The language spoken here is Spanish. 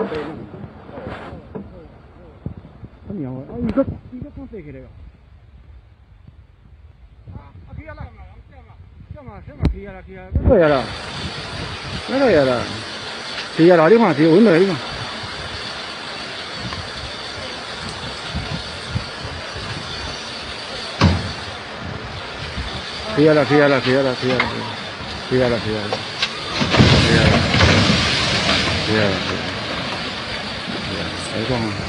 Oh, you got, you got something here. Ah, here, here, here, here, here, here, here, here, here, here, here, here, here, here, Fíjala, fíjala. 没装啊。